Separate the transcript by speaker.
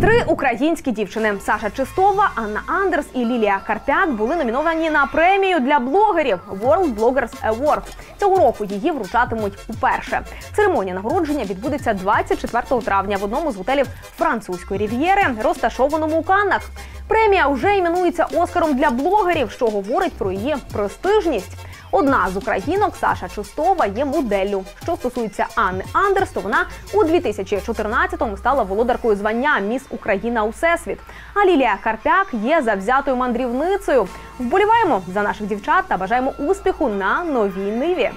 Speaker 1: Три українські дівчини Саша Чистова, Анна Андерс і Лілія Карпяк були номіновані на премію для блогерів World Bloggers Award. Цього року її вручатимуть уперше. Церемонія нагородження відбудеться 24 травня в одному з готелів французької рів'єри, розташованому у Каннах. Премія вже іменується Оскаром для блогерів, що говорить про її престижність. Одна з українок Саша Чистова є моделлю. Що стосується Анни Андерс, то вона у 2014-му стала володаркою звання Міс Україна Усесвіт. А Лілія Карпяк є завзятою мандрівницею. Вболіваємо за наших дівчат та бажаємо успіху на новій ниві.